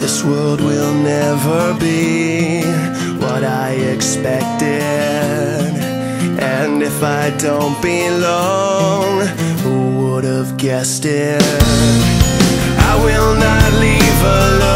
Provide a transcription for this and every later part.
This world will never be what I expected. And if I don't belong, who would have guessed it? I will not leave alone.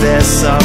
This. some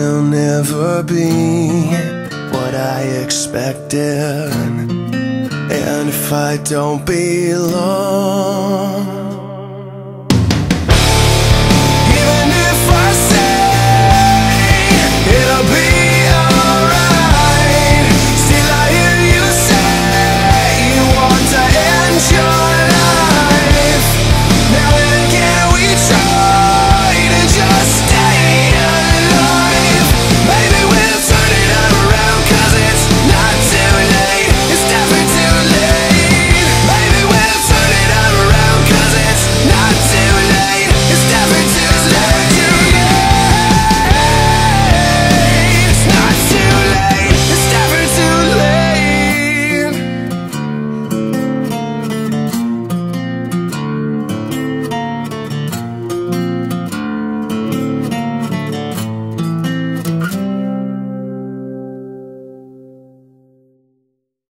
will never be what I expected. And if I don't belong,